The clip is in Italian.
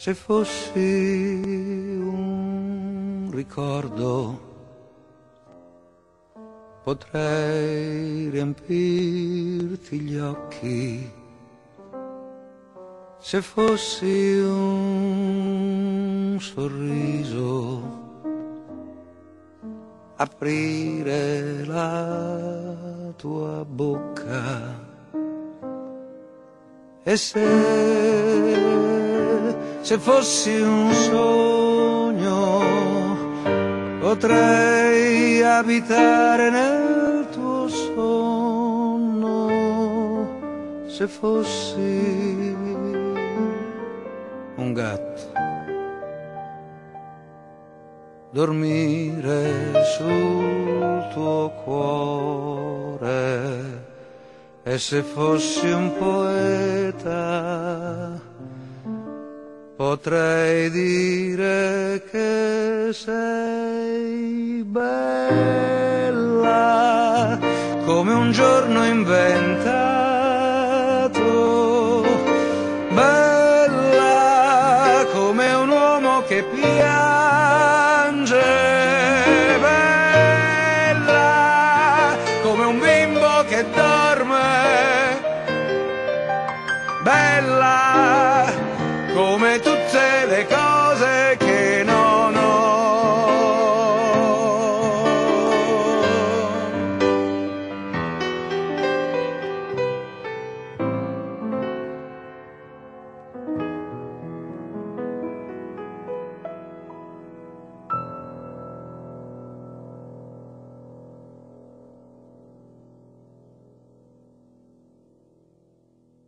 Se fossi un ricordo potrei riempirti gli occhi. Se fossi un sorriso, aprire la tua bocca. E se se fossi un sogno potrei abitare nel tuo sonno se fossi un gatto. Dormire sul tuo cuore e se fossi un poeta potrei dire che sei bella come un giorno inventato, bella come un uomo che piange, bella come un bimbo che dorme, bella. tutte le cose